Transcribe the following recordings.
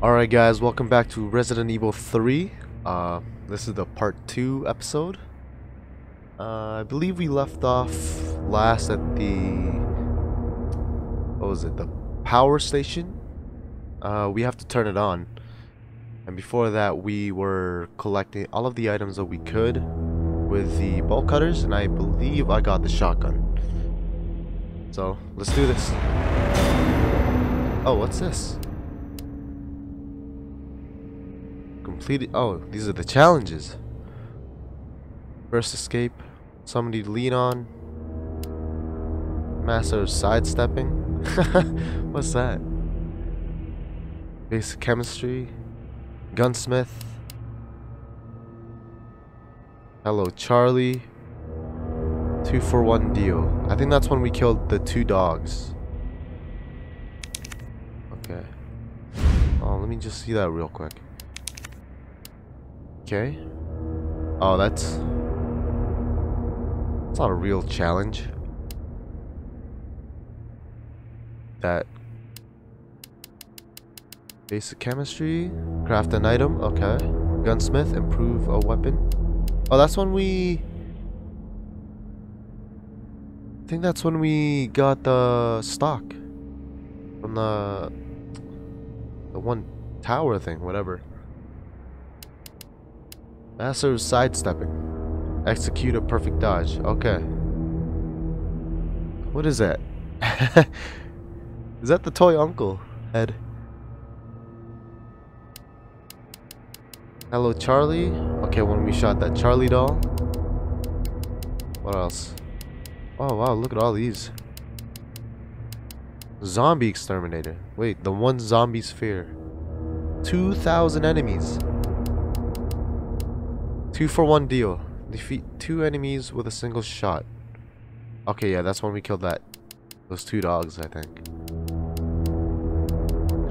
Alright guys, welcome back to Resident Evil 3. Uh, this is the part 2 episode. Uh, I believe we left off last at the... What was it? The power station? Uh, we have to turn it on. And before that we were collecting all of the items that we could with the bolt cutters and I believe I got the shotgun. So, let's do this. Oh, what's this? Completed. Oh, these are the challenges. First escape. Somebody to lean on. Master sidestepping. What's that? Basic chemistry. Gunsmith. Hello, Charlie. Two for one deal. I think that's when we killed the two dogs. Okay. Oh, let me just see that real quick. Okay. Oh, that's... It's not a real challenge. That... Basic chemistry. Craft an item. Okay. Gunsmith. Improve a weapon. Oh, that's when we... I think that's when we got the stock. From the... The one tower thing, whatever. Master of sidestepping. Execute a perfect dodge. Okay. What is that? is that the toy uncle head? Hello, Charlie. Okay, when we shot that Charlie doll. What else? Oh, wow, look at all these. Zombie exterminator. Wait, the one zombie sphere. 2,000 enemies. Two for one deal. Defeat two enemies with a single shot. Okay, yeah, that's when we killed that. Those two dogs, I think.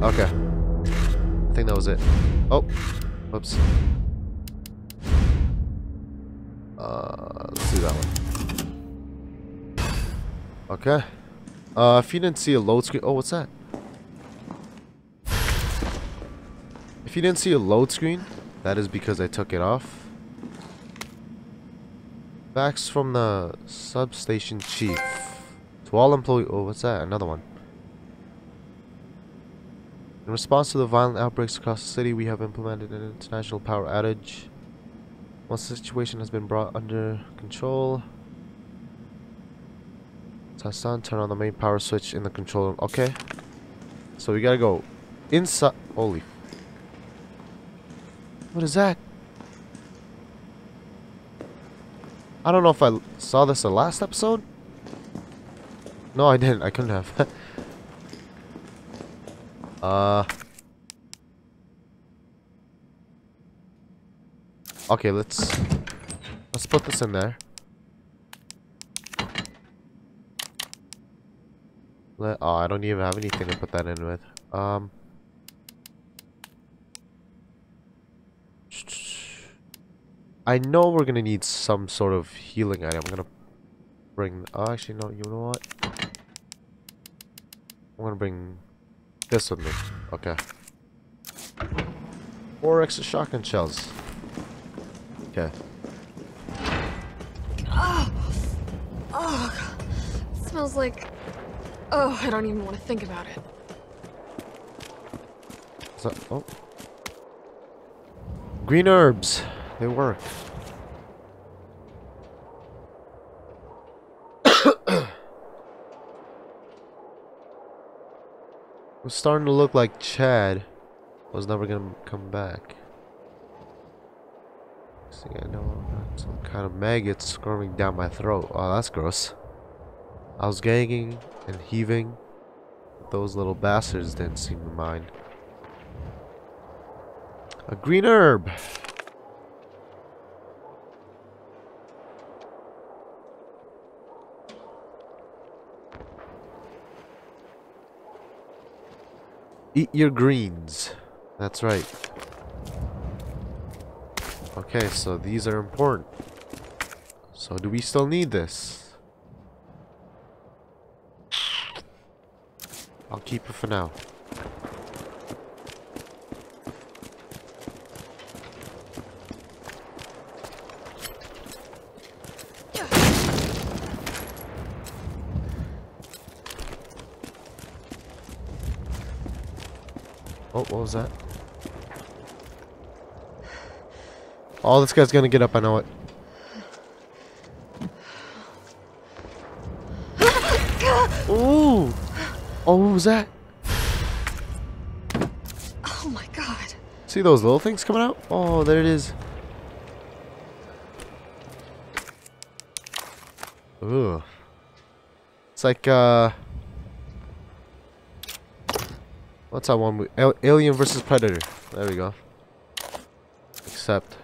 Okay. I think that was it. Oh. Whoops. Uh, let's do that one. Okay. Uh, if you didn't see a load screen... Oh, what's that? If you didn't see a load screen, that is because I took it off. Facts from the substation chief. To all employees... Oh, what's that? Another one. In response to the violent outbreaks across the city, we have implemented an international power outage. Once the situation has been brought under control... Tassan, turn on the main power switch in the control room. Okay. So we gotta go inside... Holy... What is that? I don't know if I saw this the last episode. No, I didn't. I couldn't have. uh. Okay, let's let's put this in there. Let, oh, I don't even have anything to put that in with. Um. I know we're gonna need some sort of healing item. I'm gonna bring. Oh, actually, no. You know what? I'm gonna bring this with me. Okay. Four extra shotgun shells. Okay. Oh, oh, it smells like. Oh, I don't even want to think about it. So, oh. Green herbs. They work. was starting to look like Chad was never gonna come back. See, I know I got some kind of maggot squirming down my throat. Oh, that's gross. I was gagging and heaving. Those little bastards didn't seem to mind. A green herb. Eat your greens. That's right. Okay, so these are important. So do we still need this? I'll keep it for now. Oh, what was that? Oh, this guy's gonna get up, I know it. Ooh! Oh, what was that? Oh my god. See those little things coming out? Oh, there it is. Ooh. It's like, uh... What's that one? Al Alien versus Predator. There we go. Except,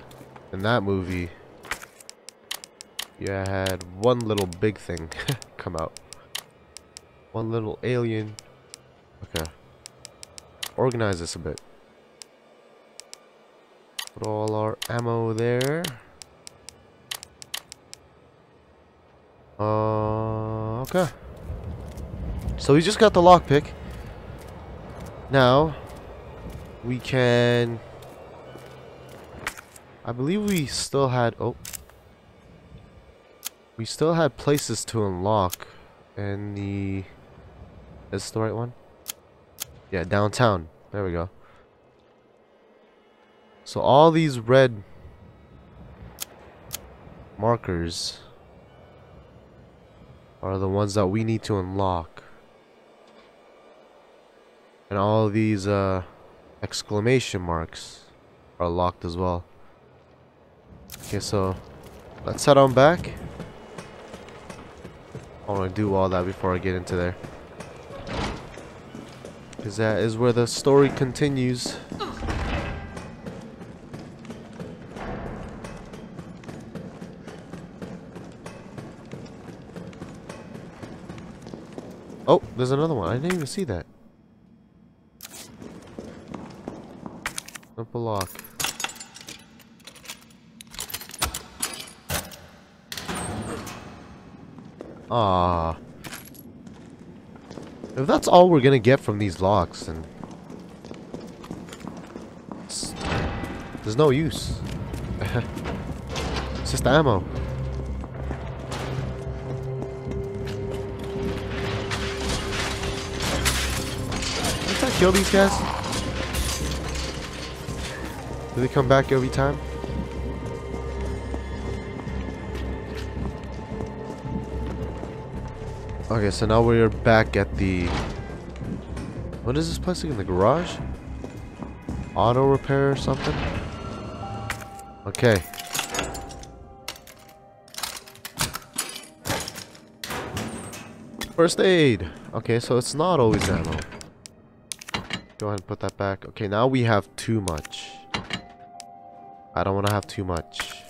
in that movie, you had one little big thing come out. One little alien. Okay. Organize this a bit. Put all our ammo there. Uh, okay. So we just got the lockpick. Now, we can... I believe we still had... Oh. We still had places to unlock in the... Is the right one? Yeah, downtown. There we go. So all these red markers are the ones that we need to unlock. And all these uh, exclamation marks are locked as well. Okay, so let's head on back. I want to do all that before I get into there. Because that is where the story continues. Oh, there's another one. I didn't even see that. A lock. Ah. If that's all we're gonna get from these locks, then there's no use. it's just ammo. Did I kill these guys? Do they come back every time? Okay, so now we're back at the... What is this place again? The garage? Auto repair or something? Okay. First aid! Okay, so it's not always ammo. Go ahead and put that back. Okay, now we have too much. I don't want to have too much.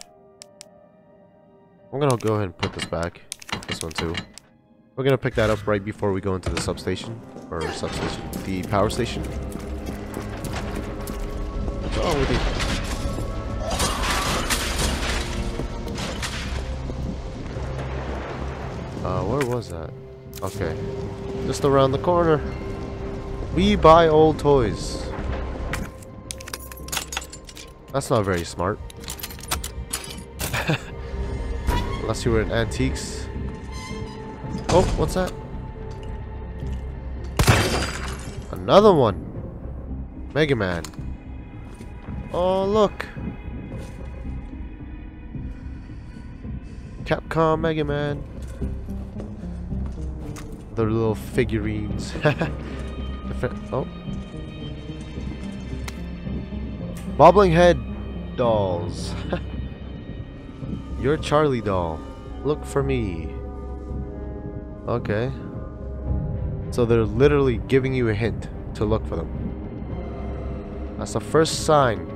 I'm gonna go ahead and put this back. This one too. We're gonna pick that up right before we go into the substation. Or substation. The power station. What's wrong with you? Uh, where was that? Okay. Just around the corner. We buy old toys. That's not very smart. Unless you were in antiques. Oh, what's that? Another one. Mega Man. Oh, look. Capcom Mega Man. The little figurines. Different. Oh. Bobbling head dolls. You're Charlie doll. Look for me. Okay. So they're literally giving you a hint to look for them. That's the first sign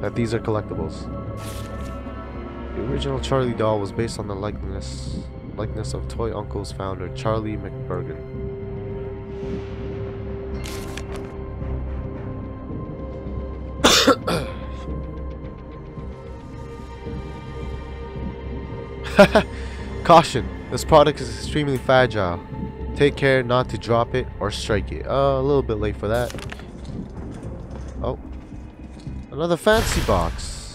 that these are collectibles. The original Charlie doll was based on the likeness likeness of Toy Uncle's founder, Charlie McBurgan. Caution! This product is extremely fragile. Take care not to drop it or strike it. Uh, a little bit late for that. Oh. Another fancy box.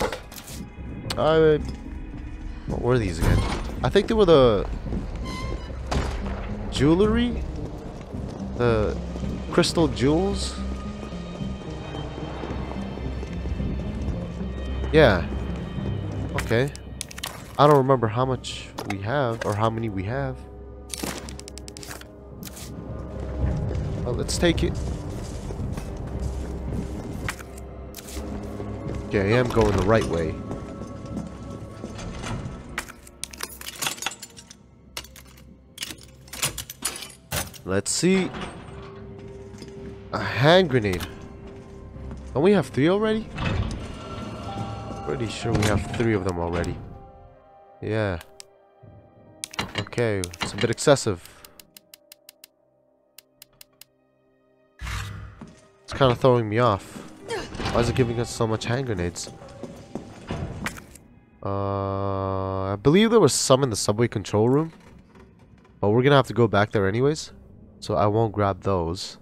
I... What were these again? I think they were the... Jewelry? The crystal jewels? Yeah. Okay. I don't remember how much we have or how many we have. Well, let's take it. Okay, I am going the right way. Let's see. A hand grenade. Don't we have three already? Pretty sure we have three of them already. Yeah. Okay, it's a bit excessive. It's kind of throwing me off. Why is it giving us so much hand grenades? Uh, I believe there was some in the subway control room. But we're gonna have to go back there anyways. So I won't grab those.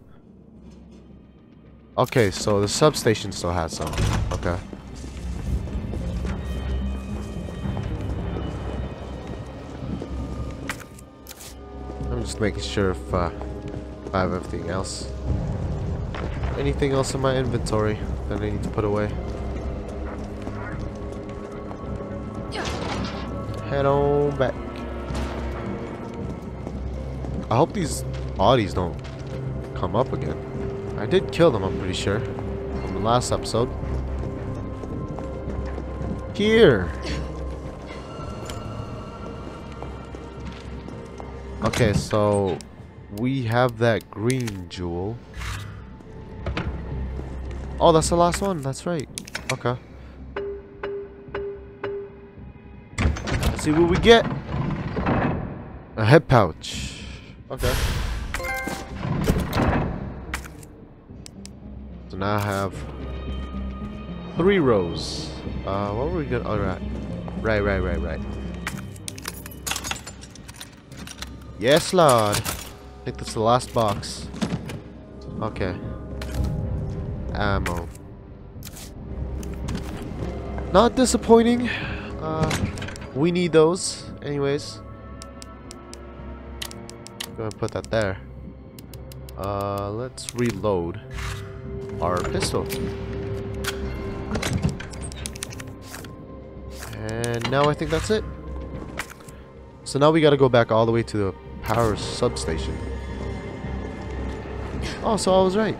Okay, so the substation still has some. Okay. Just making sure if, uh, I have everything else. Anything else in my inventory that I need to put away? Head on back. I hope these bodies don't come up again. I did kill them, I'm pretty sure. From the last episode. Here! Okay, so we have that green jewel. Oh, that's the last one. That's right. Okay. Let's see what we get. A head pouch. Okay. So now I have three rows. Uh, what were we gonna? All right, right, right, right, right. Yes, Lord. I think that's the last box. Okay. Ammo. Not disappointing. Uh, we need those, anyways. Go and put that there. Uh, let's reload our pistol. And now I think that's it. So now we gotta go back all the way to the power substation. Oh, so I was right.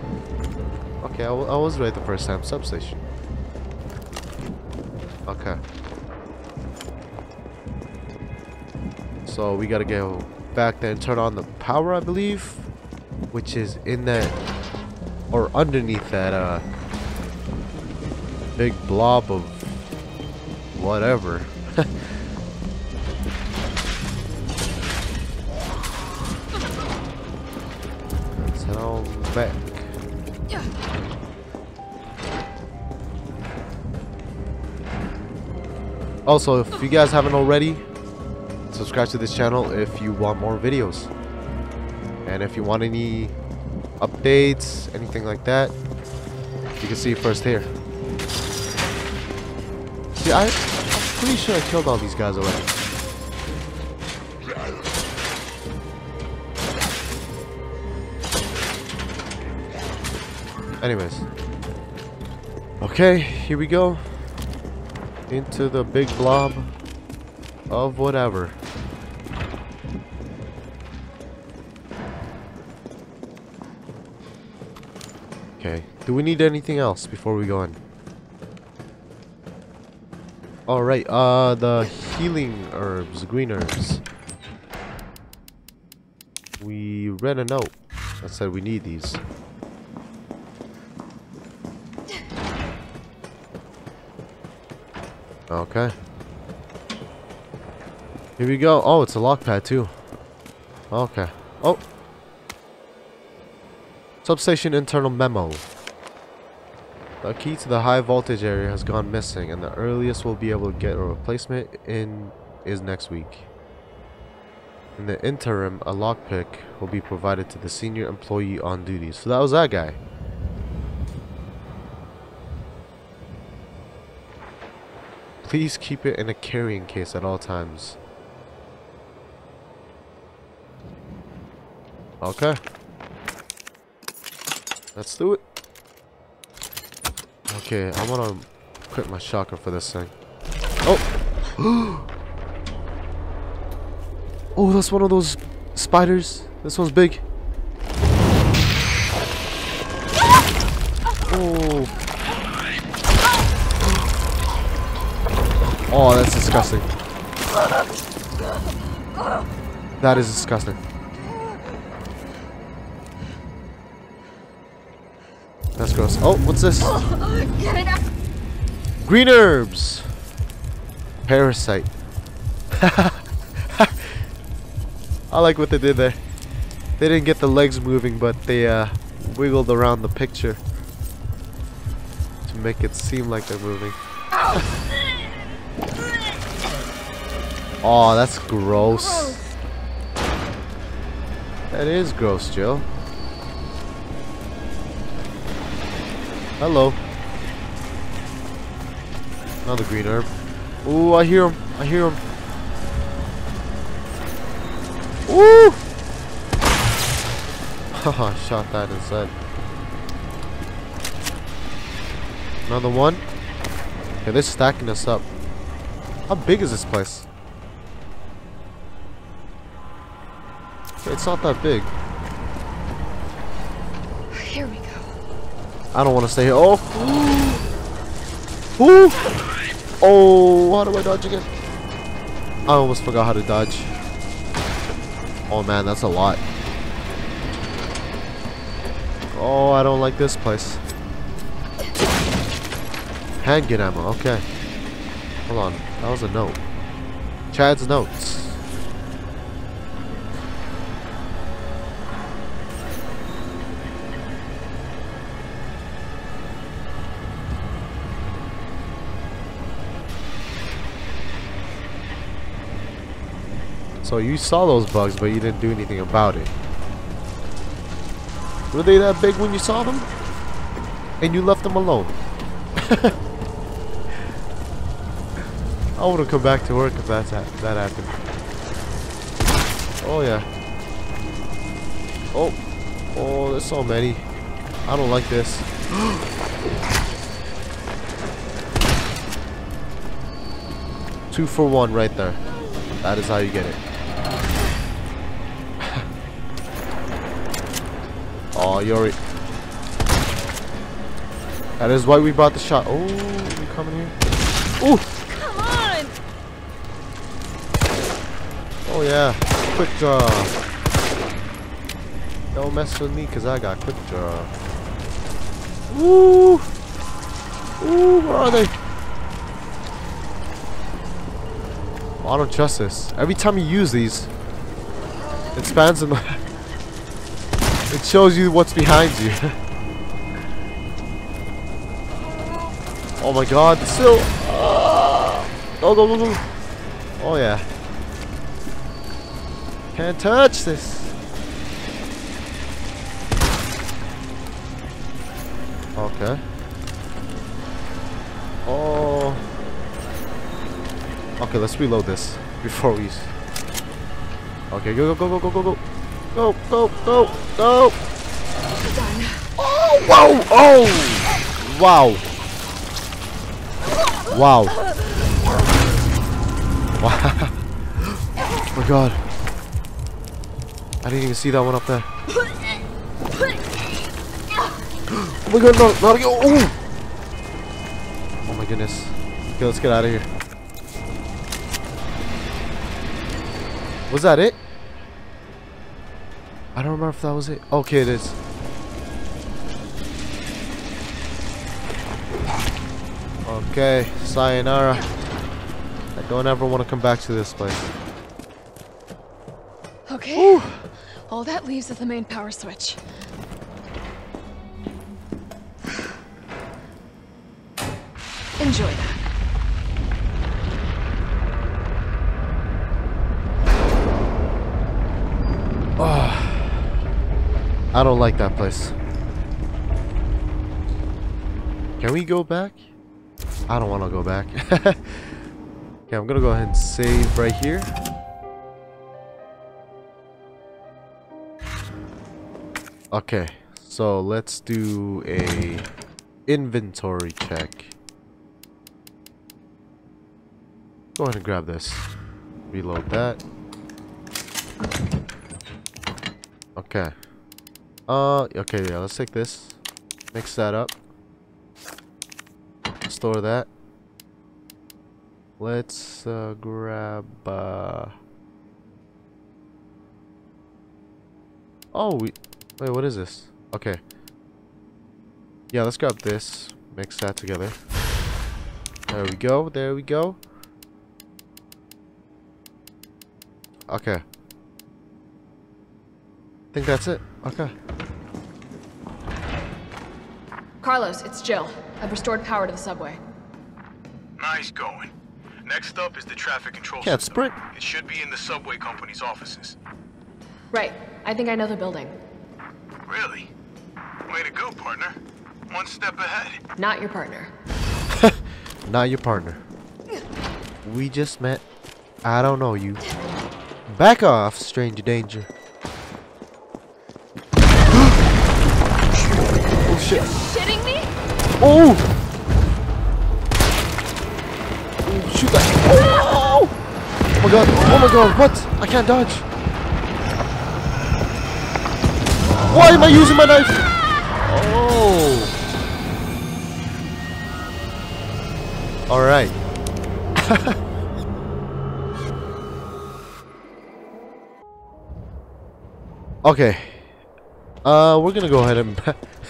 Okay, I, was right the first time. Substation. Okay. So we gotta go back there and turn on the power, I believe. Which is in that... Or underneath that, uh... Big blob of... Whatever. back. Also, if you guys haven't already, subscribe to this channel if you want more videos. And if you want any updates, anything like that, you can see first here. See, I, I'm pretty sure I killed all these guys already. Anyways. Okay, here we go. Into the big blob of whatever. Okay. Do we need anything else before we go in? Alright, uh, the healing herbs, green herbs. We read a note that said we need these. Okay. Here we go. Oh, it's a lock pad too. Okay. Oh. Substation internal memo. The key to the high voltage area has gone missing and the earliest we'll be able to get a replacement in is next week. In the interim, a lockpick will be provided to the senior employee on duty. So that was that guy. Please keep it in a carrying case at all times. Okay. Let's do it. Okay, I want to equip my shotgun for this thing. Oh! oh, that's one of those spiders. This one's big. Oh, that's disgusting. That is disgusting. That's gross. Oh, what's this? Green herbs. Parasite. I like what they did there. They didn't get the legs moving, but they uh, wiggled around the picture to make it seem like they're moving. Oh, that's gross. That is gross, Jill. Hello. Another green herb. Ooh, I hear him. I hear him. Ooh! Haha, shot that instead. Another one. Okay, they're stacking us up. How big is this place? It's not that big. Here we go. I don't want to stay here. Oh! Ooh! Oh, how do I dodge again? I almost forgot how to dodge. Oh man, that's a lot. Oh, I don't like this place. Handgun ammo, okay. Hold on, that was a note. Chad's notes. So you saw those bugs, but you didn't do anything about it. Were they that big when you saw them? And you left them alone? I wouldn't come back to work if that's ha that happened. Oh yeah. Oh. Oh, there's so many. I don't like this. Two for one right there. That is how you get it. Yori. That is why we brought the shot. Oh, you coming here? Oh, Come on. oh yeah. Quick draw. Don't mess with me, cause I got quick draw. Ooh. Ooh, where are they? I don't trust this. Every time you use these, it spans in the. it shows you what's behind you. oh my god, still. Ah. Go, go, go, go. Oh yeah. Can't touch this. Okay. Oh. Okay, let's reload this before we. Okay, go, go, go, go, go, go, go, go, go, go, go. Oh, whoa, oh, wow, wow, wow. oh my god. I didn't even see that one up there. Oh my god, no, not again. Oh! oh my goodness. Okay, let's get out of here. Was that it? I don't remember if that was it. Okay, it is. Okay, sayonara. I don't ever want to come back to this place. Okay. All that leaves is the main power switch. I don't like that place. Can we go back? I don't want to go back. okay, I'm gonna go ahead and save right here. Okay, so let's do a inventory check. Go ahead and grab this. Reload that. Okay. Uh, okay, yeah, let's take this. Mix that up. Store that. Let's uh, grab. Uh... Oh, we. Wait, what is this? Okay. Yeah, let's grab this. Mix that together. There we go. There we go. Okay. I think that's it. Okay. Carlos, it's Jill. I've restored power to the subway. Nice going. Next up is the traffic control Can't system. sprint. It should be in the subway company's offices. Right. I think I know the building. Really? Way to go, partner. One step ahead. Not your partner. Not your partner. We just met. I don't know you. Back off, stranger danger. Shit. Shitting me? Oh! Oh, shoot that. Oh! oh my god. Oh my god. What? I can't dodge. Why am I using my knife? Oh. Alright. okay. Uh, we're gonna go ahead and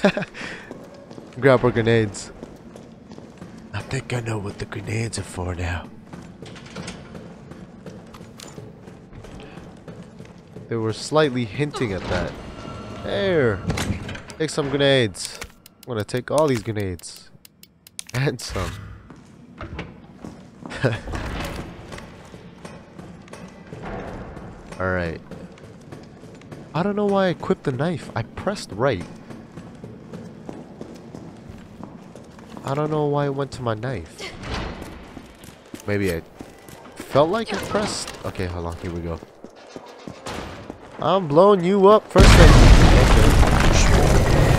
grab our grenades. I think I know what the grenades are for now. They were slightly hinting at that. There. Take some grenades. I'm gonna take all these grenades. And some. Alright. I don't know why I equipped the knife. I pressed right. I don't know why it went to my knife. Maybe I felt like I pressed. Okay, hold on. Here we go. I'm blowing you up first thing.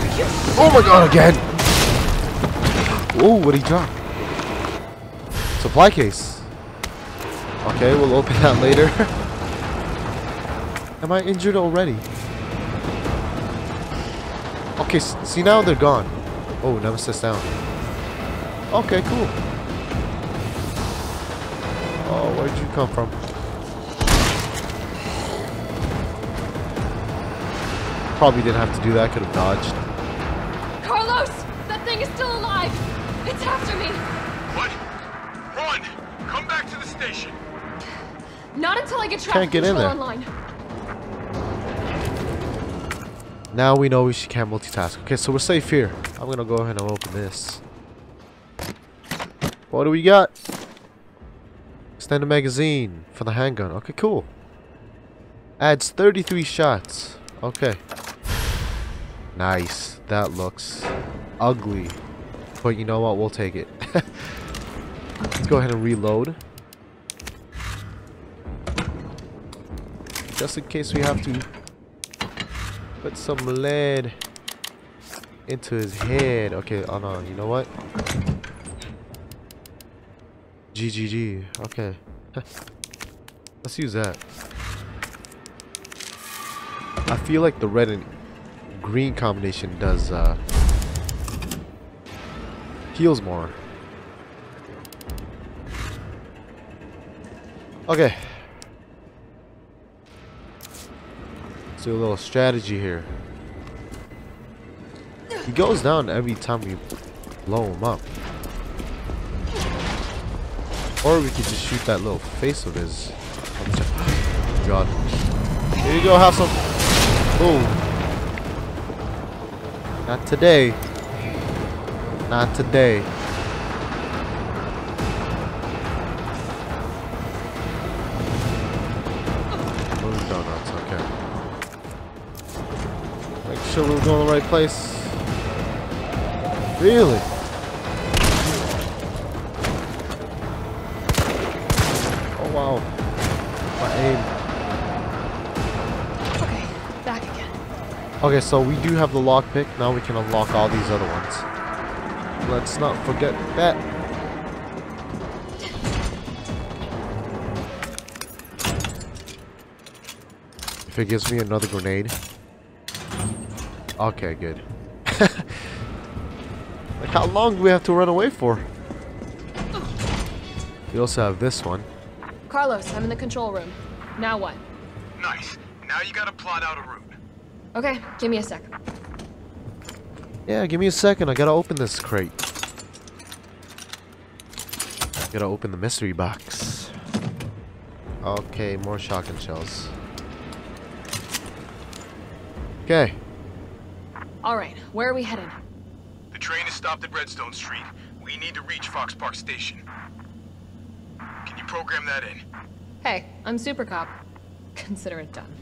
Okay. Oh my god, again! Oh, what he drop? Supply case. Okay, we'll open that later. Am I injured already? Okay, see now they're gone. Oh, Nemesis down. Okay, cool. Oh, where'd you come from? Probably didn't have to do that, could have dodged. Carlos! That thing is still alive! It's after me! What? Run! Come back to the station. Not until I get traffic get in control there. online. Now we know we can't multitask. Okay, so we're safe here. I'm gonna go ahead and open this. What do we got? Extended magazine for the handgun. Okay, cool. Adds 33 shots. Okay. Nice. That looks ugly. But you know what? We'll take it. Let's go ahead and reload. Just in case we have to put some lead into his head. Okay, oh no, you know what? GGG. Okay. Let's use that. I feel like the red and green combination does uh heals more. Okay. Let's do a little strategy here. He goes down every time we blow him up. Or we could just shoot that little face of his. God. Here you go, have some. Boom. Not today. Not today. sure we were going the right place. Really? Oh wow. My aim. Okay, back again. Okay, so we do have the lockpick. Now we can unlock all these other ones. Let's not forget that. If it gives me another grenade. Okay, good. like, how long do we have to run away for? We also have this one. Carlos, I'm in the control room. Now what? Nice. Now you gotta plot out a route. Okay, give me a sec. Yeah, give me a second. I gotta open this crate. Gotta open the mystery box. Okay, more shotgun shells. Okay. Alright, where are we headed? The train is stopped at Redstone Street. We need to reach Fox Park Station. Can you program that in? Hey, I'm Super Cop. Consider it done.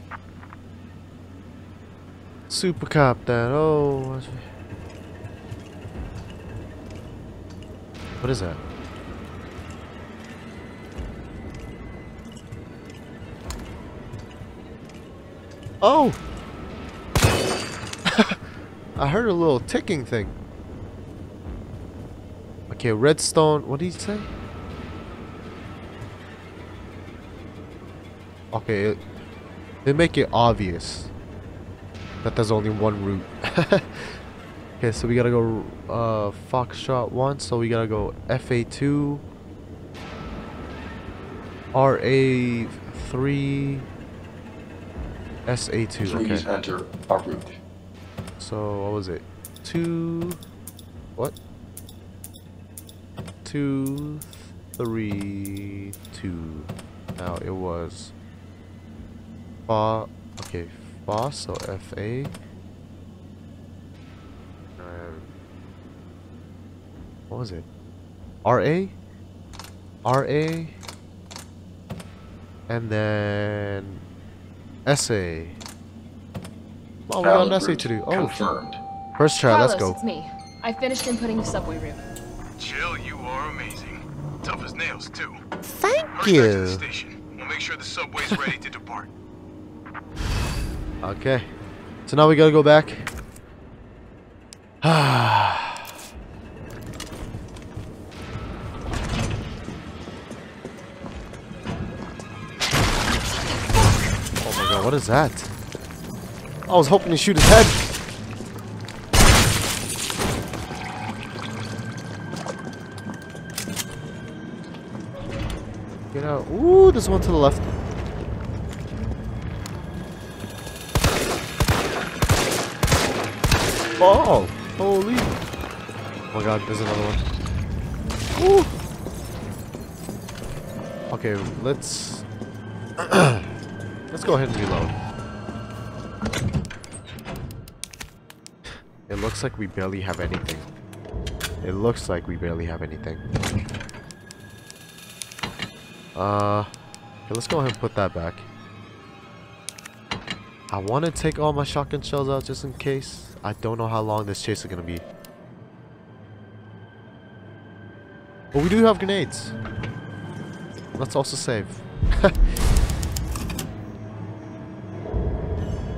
Super cop that. Oh. What is that? Oh! I heard a little ticking thing. Okay, redstone. What did he say? Okay, it, they make it obvious that there's only one route. okay, so we gotta go uh, Foxtrot 1, so we gotta go FA2, RA3, SA2. Please Okay, enter our route. So what was it? Two. What? Two, three, two. Now it was. Fa. Okay, Fa, so FA. Um, what was it? RA? RA? And then. SA. Oh, we got an essay to do. Oh, confirmed. first try, Carlos, let's go. it's me. I finished inputting the subway route. Jill, you are amazing. Tough as nails, too. Thank Hurry back to the you. station. We'll make sure the subway's ready to depart. Okay. So now we gotta go back. oh my god, what is that? I was hoping to shoot his head. Get out. Ooh, there's one to the left. Oh, holy. Oh my god, there's another one. Woo. Okay, let's... let's go ahead and reload. It looks like we barely have anything. It looks like we barely have anything. Uh, okay, let's go ahead and put that back. I want to take all my shotgun shells out just in case. I don't know how long this chase is going to be. But we do have grenades. Let's also save.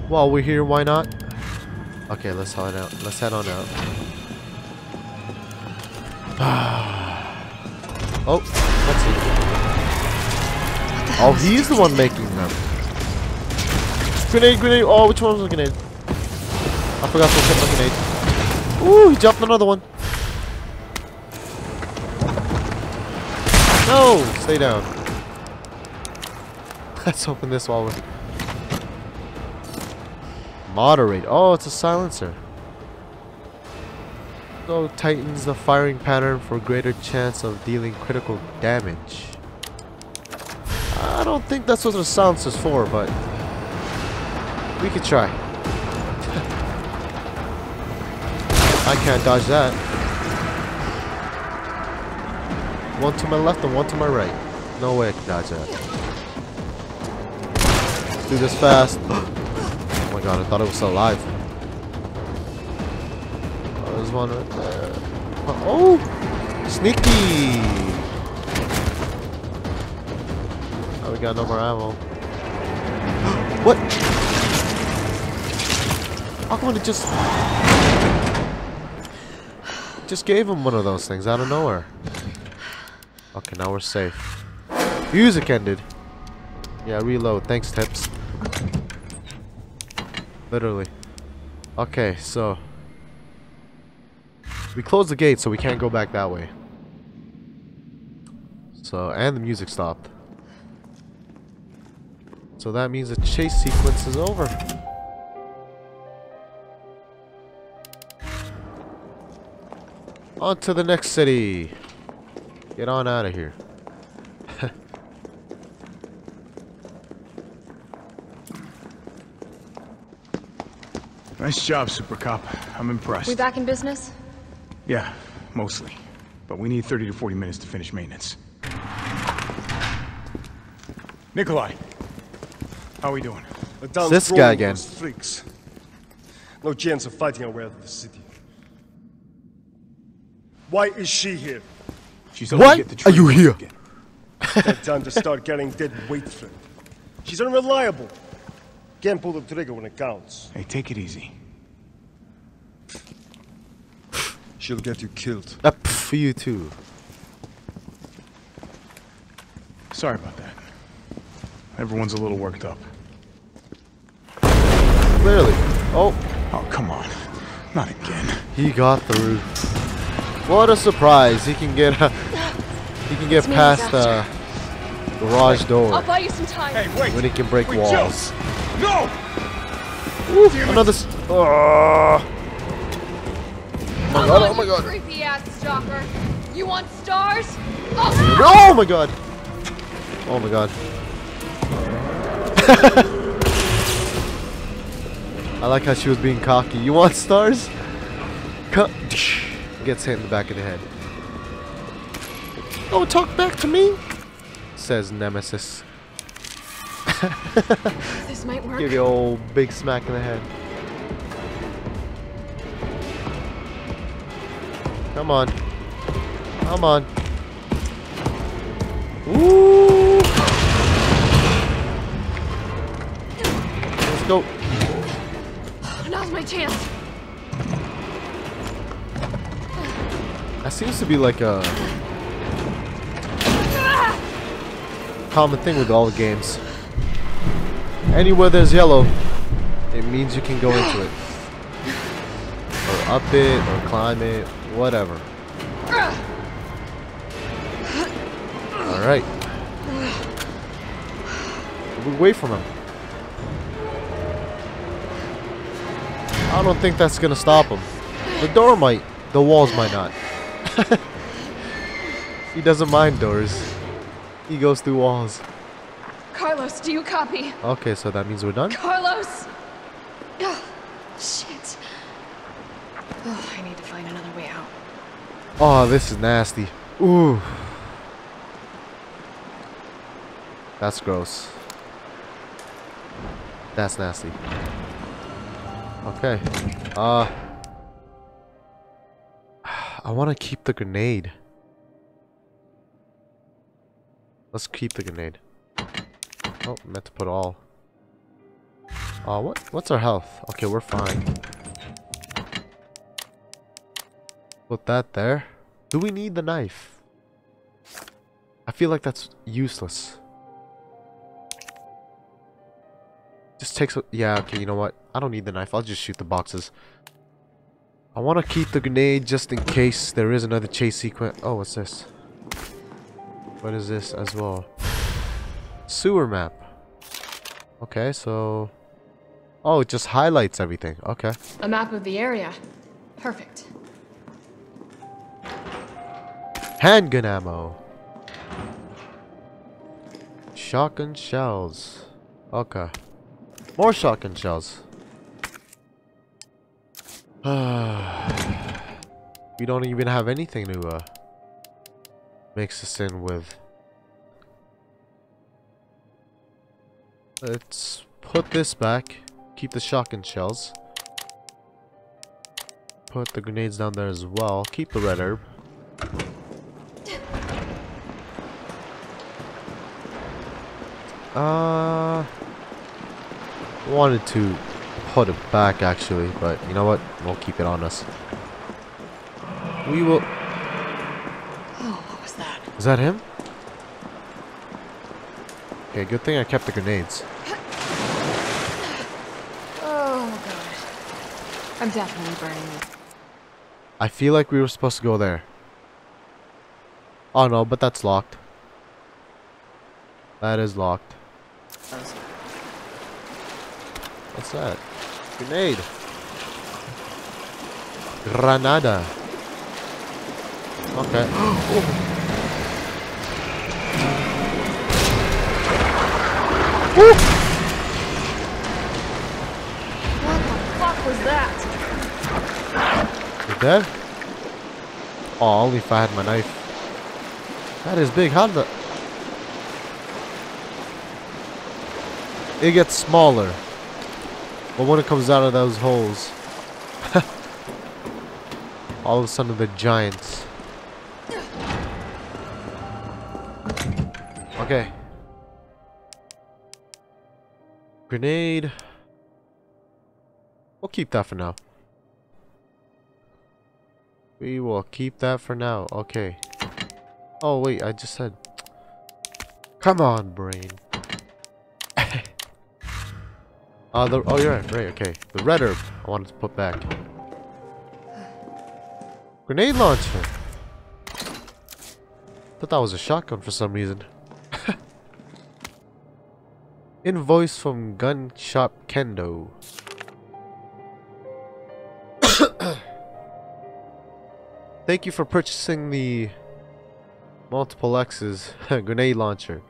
While we're here, why not? Okay, let's head out. Let's head on out. oh, let's see. Oh, he's the one making them. Grenade, grenade. Oh, which one was the grenade? I forgot to hit my grenade. Ooh, he dropped another one. No, stay down. Let's open this while we're... Moderate. Oh, it's a silencer. So tightens the firing pattern for greater chance of dealing critical damage. I don't think that's what the silencer's for, but we could try. I can't dodge that. One to my left and one to my right. No way I can dodge that. Let's do this fast. god, I thought it was still alive. Oh, there's one right there. Uh, oh! Sneaky! Oh, we got no more ammo. what? How come it just... Just gave him one of those things out of nowhere. Okay, now we're safe. Music ended. Yeah, reload. Thanks, Tips. Literally. Okay, so we closed the gate, so we can't go back that way. So, and the music stopped. So that means the chase sequence is over. On to the next city. Get on out of here. Nice job, Super Cop. I'm impressed. We back in business? Yeah, mostly. But we need 30 to 40 minutes to finish maintenance. Nikolai, how are we doing? The town's This guy again. Freaks. No chance of fighting our way out of the city. Why is she here? She's helping What? get the Are you here? again. That time to start getting dead weight, friend. She's unreliable. Can't pull the trigger when it counts. Hey, take it easy. She'll get you killed. Uh, pff, for you too. Sorry about that. Everyone's a little worked up. Clearly. Oh, Oh, come on. Not again. he got through. What a surprise! He can get uh, he can get It's past the Doctor. Garage door I'll buy you some time. Hey, wait! when he can break Wait, walls. Jill! No! Oof, another. s- Ah. Come God, oh my God. creepy ass stalker. You want stars? Oh, Oh my god! Oh my god. I like how she was being cocky. You want stars? Cut. Gets hit in the back of the head. Don't talk back to me, says Nemesis. this might work. Give you a old big smack in the head. Come on. Come on. Ooh. Let's go. Now's my chance. That seems to be like a common thing with all the games. Anywhere there's yellow, it means you can go into it. Or up it, or climb it, whatever. Alright. Away from him. I don't think that's gonna stop him. The door might, the walls might not. he doesn't mind doors. He goes through walls. Carlos, do you copy? Okay, so that means we're done? Carlos! Oh, shit. Oh, I need to find another way out. Oh, this is nasty. Ooh. That's gross. That's nasty. Okay. Uh. I want to keep the grenade. Let's keep the grenade. Oh, meant to put all. Uh, what? What's our health? Okay, we're fine. Put that there. Do we need the knife? I feel like that's useless. Just takes a- yeah, okay, you know what? I don't need the knife. I'll just shoot the boxes. I want to keep the grenade just in case there is another chase sequence. Oh, what's this? What is this as well? Sewer map. Okay, so... Oh, it just highlights everything. Okay. A map of the area. Perfect. Handgun ammo. Shotgun shells. Okay. More shotgun shells. we don't even have anything to uh, mix this in with. Let's put this back. Keep the shotgun shells. Put the grenades down there as well. Keep the red herb. Uh, wanted to put it back actually, but you know what? We'll keep it on us. We will. Oh, what was that? Is that him? Okay, good thing I kept the grenades. Oh, I'm definitely burning it. I feel like we were supposed to go there. Oh no, but that's locked. That is locked. What's that? Grenade. Granada. Okay. Oh. What the fuck was that? You dead? Oh, only if I had my knife. That is big. How the... It gets smaller. But when it comes out of those holes... all of a sudden the giants. Okay. Grenade. We'll keep that for now. We will keep that for now. Okay. Oh, wait. I just said... Come on, brain. uh, the, oh, you're right. Right, okay. The red herb I wanted to put back. Grenade launcher. Thought that was a shotgun for some reason. Invoice from Gun Shop Kendo. Thank you for purchasing the multiple X's grenade launcher.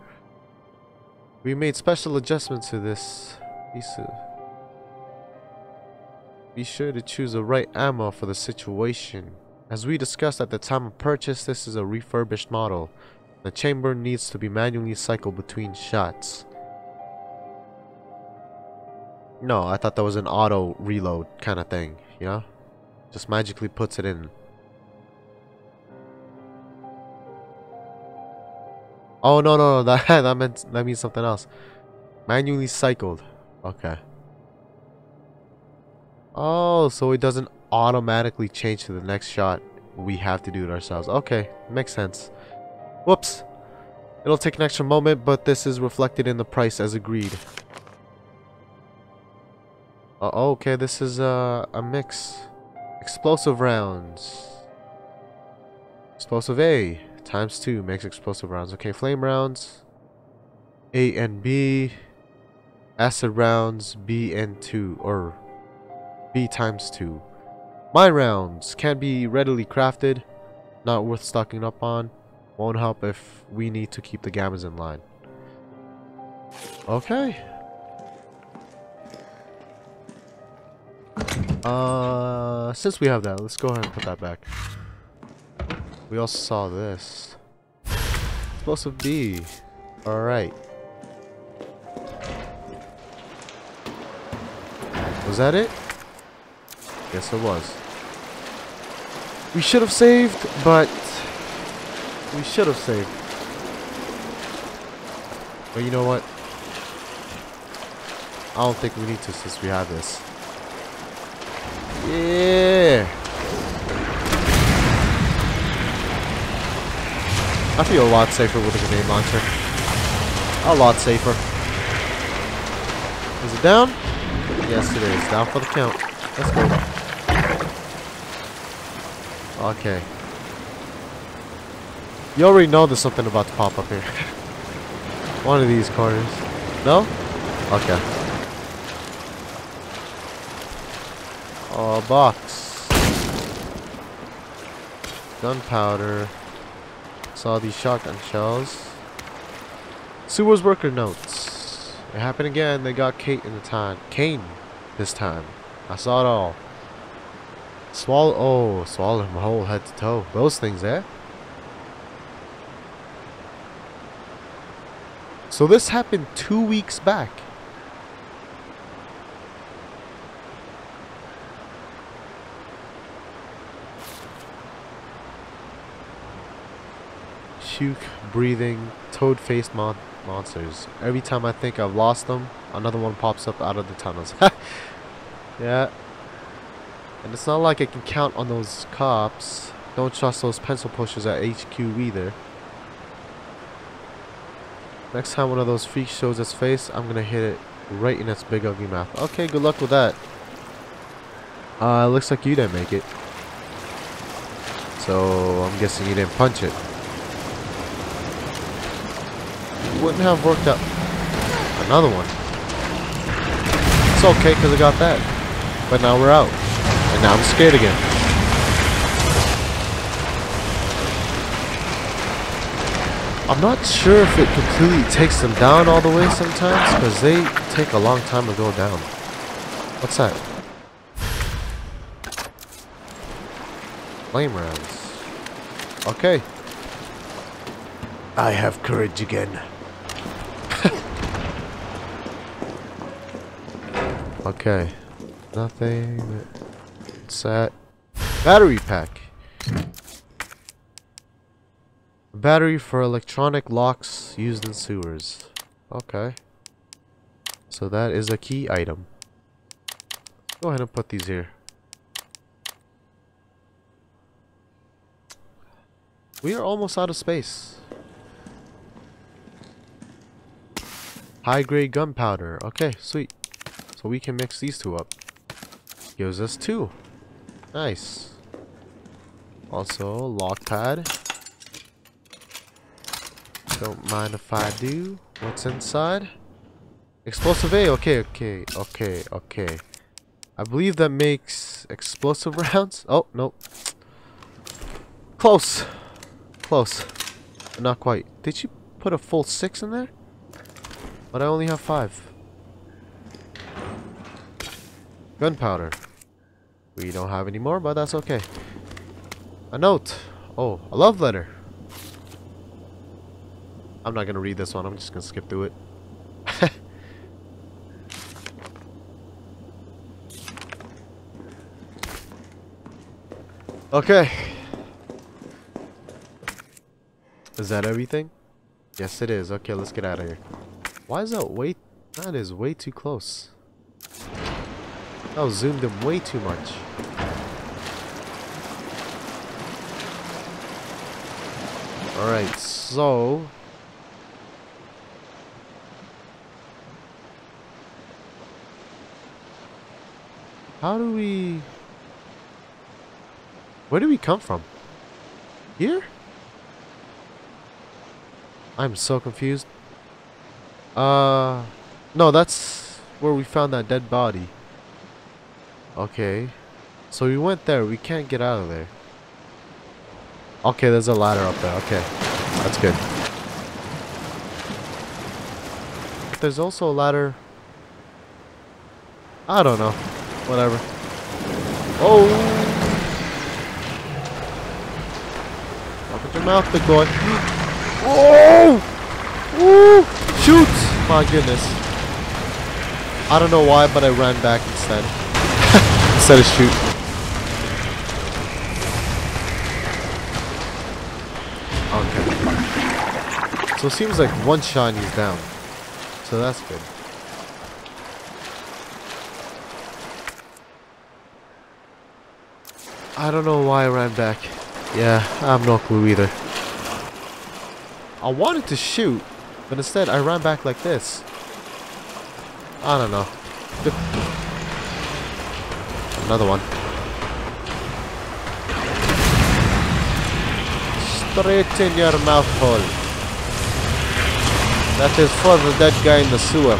We made special adjustments to this piece of be sure to choose the right ammo for the situation. As we discussed at the time of purchase, this is a refurbished model. The chamber needs to be manually cycled between shots. No, I thought that was an auto reload kind of thing, you know? Just magically puts it in. Oh no no no that that meant that means something else. Manually cycled. Okay. Oh, so it doesn't automatically change to the next shot. We have to do it ourselves. Okay, makes sense. Whoops. It'll take an extra moment, but this is reflected in the price as agreed. Uh, okay, this is uh, a mix. Explosive rounds. Explosive A times 2 makes explosive rounds. Okay, flame rounds. A and B. Acid rounds B and 2. Or B times 2. Mine rounds can't be readily crafted. Not worth stocking up on. Won't help if we need to keep the gammas in line. Okay. Uh, since we have that, let's go ahead and put that back. We also saw this. Explosive B. Alright. Was that it? Yes, it was. We should have saved, but... We should have saved. But you know what? I don't think we need to since we have this. Yeah. I feel a lot safer with a grenade launcher. A lot safer. Is it down? Yes, it is. Down for the count. Let's go. Okay. You already know there's something about to pop up here. One of these corners. No? Okay. Oh, box. Gunpowder. Saw these shotgun shells. Sewers worker notes. It happened again. They got Kate in the time. Kane this time. I saw it all. Swallow. Oh, swallow him whole head to toe. Those things, eh? So this happened two weeks back. Puke breathing toad faced mon monsters. Every time I think I've lost them, another one pops up out of the tunnels. yeah. And it's not like I can count on those cops. Don't trust those pencil pushers at HQ either. Next time one of those freaks shows its face, I'm gonna hit it right in its big ugly mouth. Okay, good luck with that. Uh, looks like you didn't make it. So, I'm guessing you didn't punch it. Wouldn't have worked out. Another one. It's okay, because I got that. But now we're out. And now I'm scared again. I'm not sure if it completely takes them down all the way sometimes, because they take a long time to go down. What's that? Flame rounds. Okay. I have courage again. Okay. Nothing. Set. Battery pack. Battery for electronic locks used in sewers. Okay. So that is a key item. Go ahead and put these here. We are almost out of space. High grade gunpowder. Okay, sweet. So we can mix these two up. Gives us two. Nice. Also, lock pad. Don't mind if I do. What's inside? Explosive A. Okay, okay, okay, okay. I believe that makes explosive rounds. Oh, nope. Close. Close. Not quite. Did you put a full six in there? But I only have five. Gunpowder. We don't have any more, but that's okay. A note. Oh, a love letter. I'm not gonna read this one. I'm just gonna skip through it. okay. Is that everything? Yes, it is. Okay, let's get out of here. Why is that way... That is way too close. Was zoomed in way too much. Alright, so... How do we... Where do we come from? Here? I'm so confused. Uh... No, that's where we found that dead body. Okay. So we went there. We can't get out of there. Okay, there's a ladder up there. Okay. That's good. There's also a ladder. I don't know. Whatever. Oh! Open your mouth, big boy. Oh! Shoot! My goodness. I don't know why, but I ran back instead. Instead of shoot. Okay. So it seems like one shot he's down. So that's good. I don't know why I ran back. Yeah, I have no clue either. I wanted to shoot, but instead I ran back like this. I don't know. Another one. Straight in your mouth hole. That is for the dead guy in the sewer.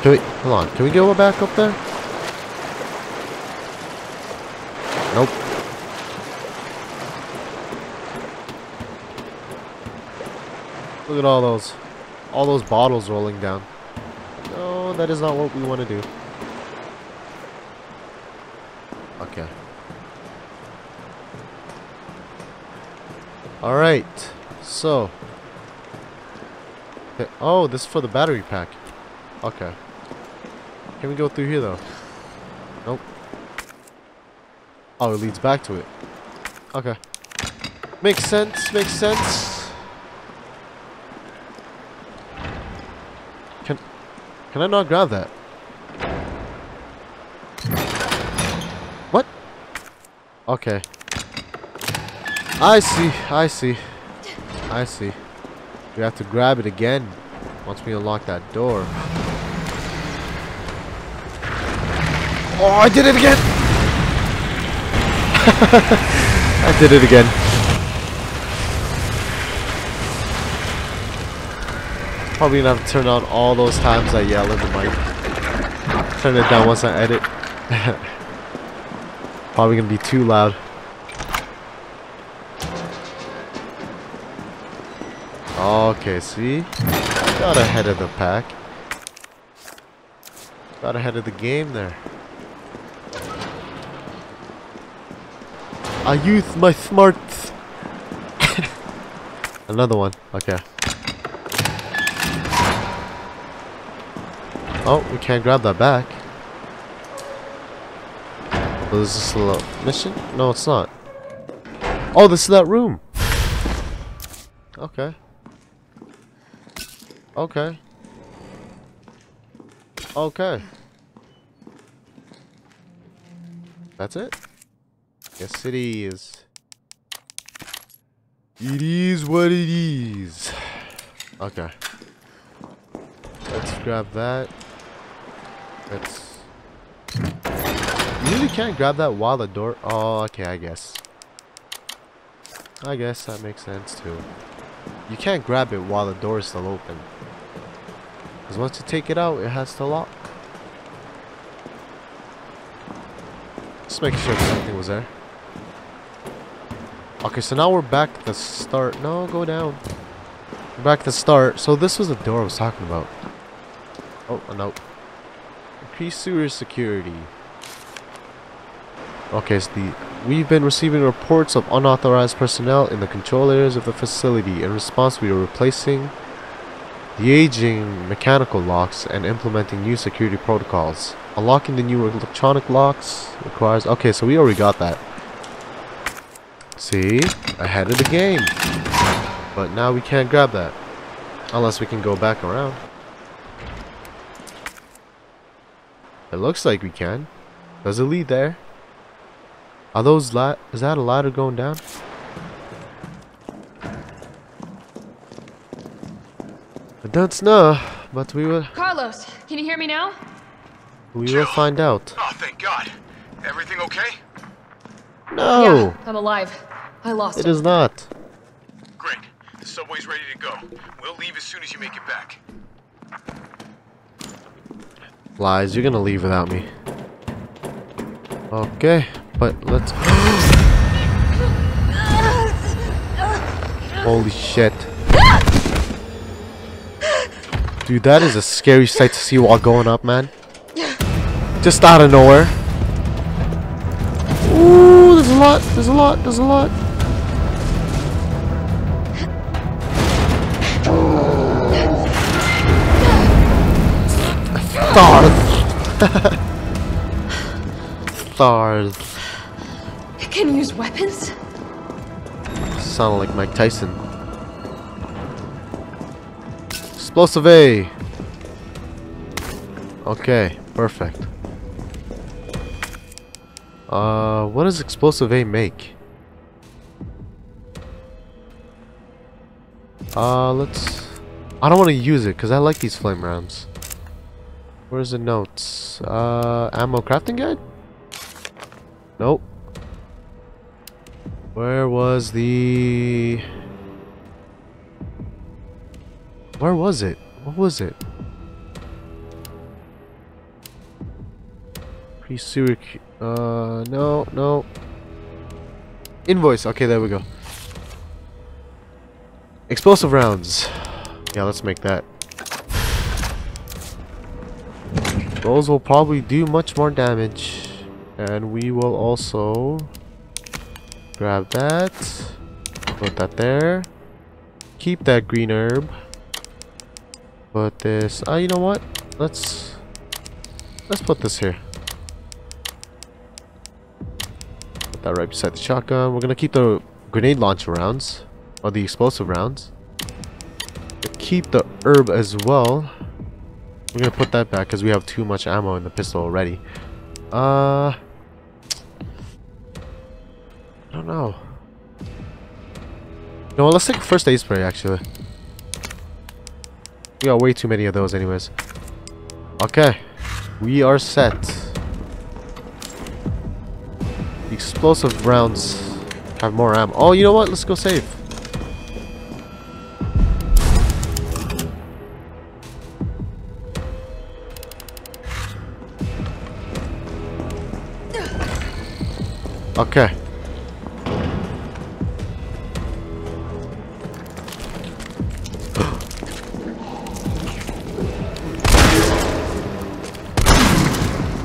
Can we, hold on, can we go back up there? Nope. Look at all those, all those bottles rolling down. No, that is not what we want to do. Okay. Alright, so. Oh, this is for the battery pack. Okay. Can we go through here though? Nope. Oh, it leads back to it. Okay. Makes sense, makes sense. Can I not grab that? What? Okay. I see, I see. I see. We have to grab it again once we unlock that door. Oh, I did it again! I did it again. Probably gonna have to turn on all those times I yell in the mic. Turn it down once I edit. Probably gonna be too loud. Okay, see? Got ahead of the pack. Got ahead of the game there. I use my smarts. Another one. Okay. Oh, we can't grab that back. Oh, is this a little mission? No, it's not. Oh, this is that room. Okay. Okay. Okay. That's it? Yes, it is. It is what it is. Okay. Let's grab that. Let's... You really can't grab that while the door... Oh, okay, I guess. I guess that makes sense too. You can't grab it while the door is still open. Because once you take it out, it has to lock. Just making sure something was there. Okay, so now we're back at the start. No, go down. We're back at the start. So this was the door I was talking about. Oh, a note. Increase sewer security. Okay, so the we've been receiving reports of unauthorized personnel in the control areas of the facility. In response, we are replacing the aging mechanical locks and implementing new security protocols. Unlocking the new electronic locks requires... Okay, so we already got that. See? Ahead of the game. But now we can't grab that. Unless we can go back around. It looks like we can. Does it lead there? Are those la is that a ladder going down? I don't know, but we will Carlos, can you hear me now? we will find out. Oh, thank God. Everything okay? No, Yeah, I'm alive. I lost it him. is not. Great. The subway's ready to go. We'll leave as soon as you make it back. Lies, you're gonna leave without me. Okay, but let's. Holy shit. Dude, that is a scary sight to see while going up, man. Just out of nowhere. Ooh, there's a lot, there's a lot, there's a lot. Stars. Stars. Can you use weapons? Sound like Mike Tyson. Explosive A. Okay, perfect. Uh, what does explosive A make? Uh, let's. I don't want to use it because I like these flame rounds. Where's the notes? Uh, ammo crafting guide? Nope. Where was the... Where was it? What was it? Pre-sewer... Uh, no, no. Invoice. Okay, there we go. Explosive rounds. Yeah, let's make that. Those will probably do much more damage. And we will also grab that. Put that there. Keep that green herb. Put this. Ah, you know what? Let's let's put this here. Put that right beside the shotgun. We're gonna keep the grenade launcher rounds or the explosive rounds. Keep the herb as well. We're gonna put that back because we have too much ammo in the pistol already. Uh, I don't know. No, let's take first aid spray actually. We got way too many of those anyways. Okay. We are set. Explosive rounds have more ammo. Oh, you know what? Let's go save. Okay.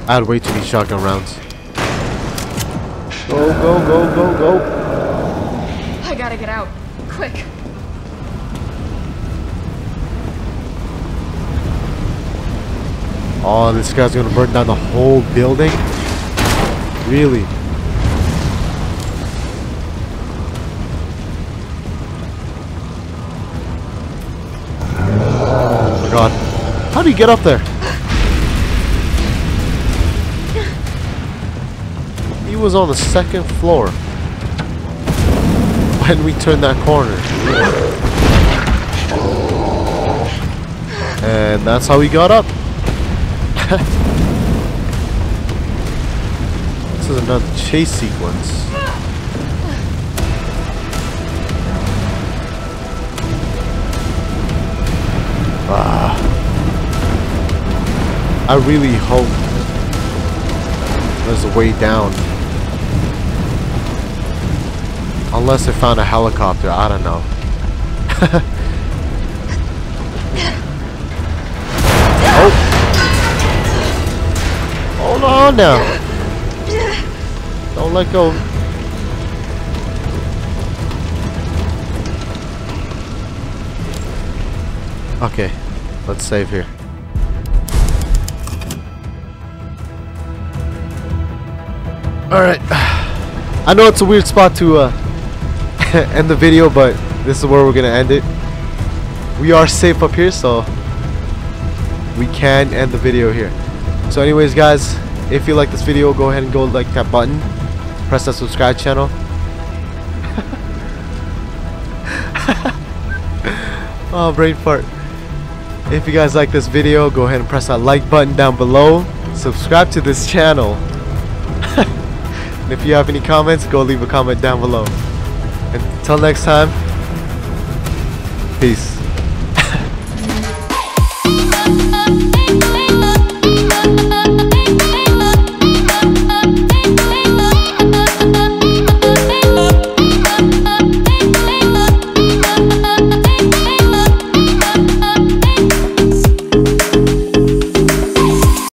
I had way too many shotgun rounds. Go, go, go, go, go. I gotta get out. Quick. Oh, this guy's gonna burn down the whole building? Really? How do you get up there? He was on the second floor when we turned that corner. And that's how he got up. this is another chase sequence. I really hope there's a way down. Unless they found a helicopter, I don't know. oh! Hold on now. Don't let go. Okay, let's save here. Alright. I know it's a weird spot to uh, end the video, but this is where we're going to end it. We are safe up here, so we can end the video here. So anyways, guys, if you like this video, go ahead and go like that button. Press that subscribe channel. oh, brain fart. If you guys like this video, go ahead and press that like button down below. Subscribe to this channel. and if you have any comments, go leave a comment down below. Until next time, peace.